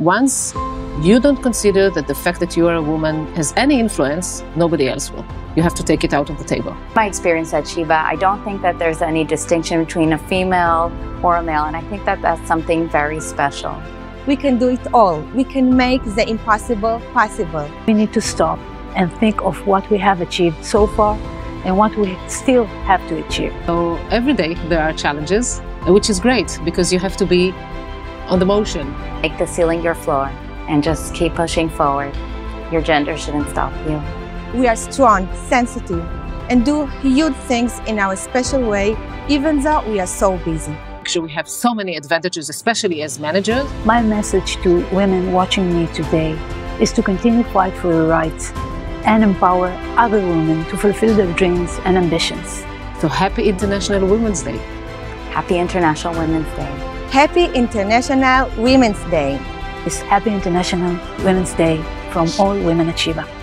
Once you don't consider that the fact that you are a woman has any influence, nobody else will. You have to take it out of the table. My experience at Sheba, I don't think that there's any distinction between a female or a male, and I think that that's something very special. We can do it all. We can make the impossible possible. We need to stop and think of what we have achieved so far and what we still have to achieve. So every day there are challenges, which is great because you have to be on the motion. Make the ceiling your floor and just keep pushing forward. Your gender shouldn't stop you. We are strong, sensitive, and do huge things in our special way, even though we are so busy. Actually, we have so many advantages, especially as managers. My message to women watching me today is to continue fight for your rights and empower other women to fulfill their dreams and ambitions. So happy International Women's Day. Happy International Women's Day. Happy International Women's Day. It's Happy International Women's Day from all women at Sheba.